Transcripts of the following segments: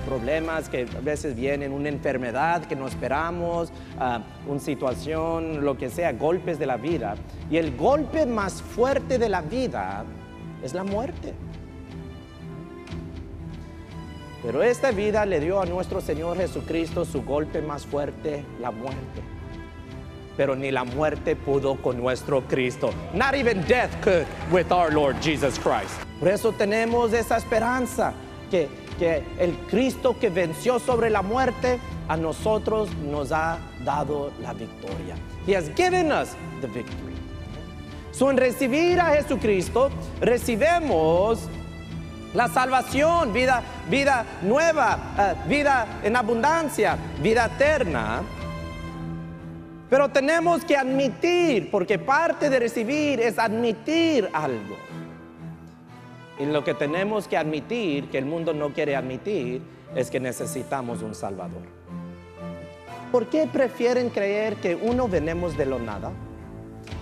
problemas que a veces vienen, una enfermedad que no esperamos, ah, una situación, lo que sea, golpes de la vida. Y el golpe más fuerte de la vida es la muerte. Pero esta vida le dio a nuestro Señor Jesucristo su golpe más fuerte, la muerte. Pero ni la muerte pudo con nuestro Cristo. Not even death could with our Lord Jesus Christ. Por eso tenemos esa esperanza que, el Cristo que venció sobre la muerte a nosotros nos ha dado la victoria. He has given us the victory. So en recibir a Jesucristo recibemos la salvación, vida, vida nueva, eh, vida en abundancia, vida eterna. Pero tenemos que admitir, porque parte de recibir es admitir algo. Y lo que tenemos que admitir, que el mundo no quiere admitir, es que necesitamos un Salvador. ¿Por qué prefieren creer que uno venemos de lo nada?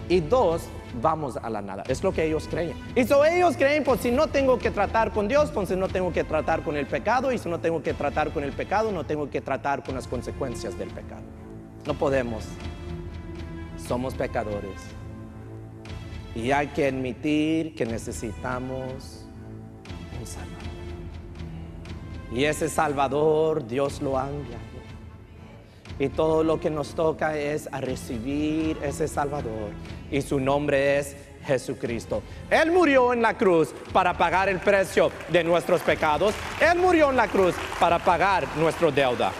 Y dos, vamos a la nada. Es lo que ellos creen. Y so ellos creen, pues si no tengo que tratar con Dios, pues si no tengo que tratar con el pecado, y si no tengo que tratar con el pecado, no tengo que tratar con las consecuencias del pecado. No podemos. Somos pecadores. Y hay que admitir que necesitamos Salvador. Y ese Salvador Dios lo ha enviado. Y todo lo que nos toca es a recibir ese Salvador. Y su nombre es Jesucristo. Él murió en la cruz para pagar el precio de nuestros pecados. Él murió en la cruz para pagar nuestra deuda.